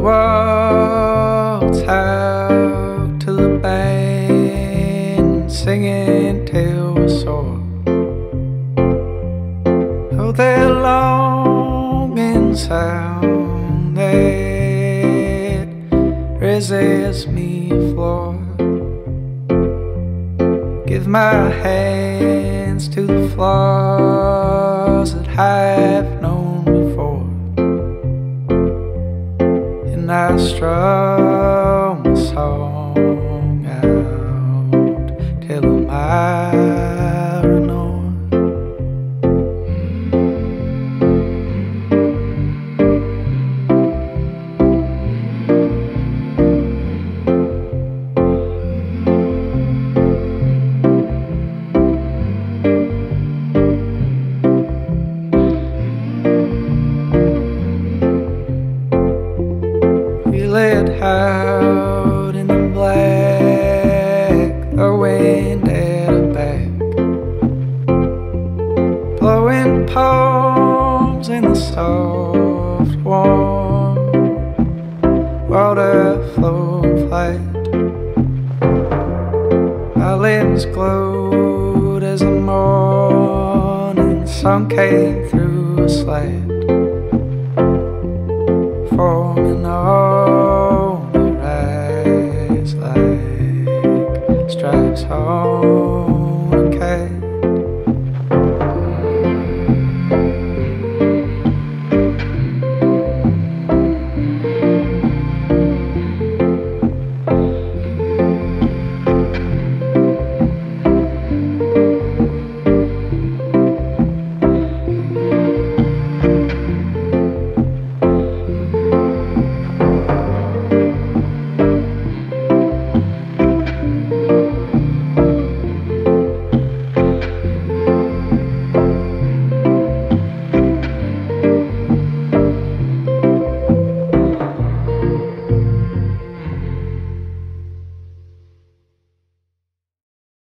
waltz out to the band singing tales we're sore. Oh, that longing sound that resists me floor. Give my hands to the flaws that have I strum song Feel out in the black, the wind at her back, blowing palms in the soft warm water flowing flat. My limbs glowed as the morning sun came through a slat forming on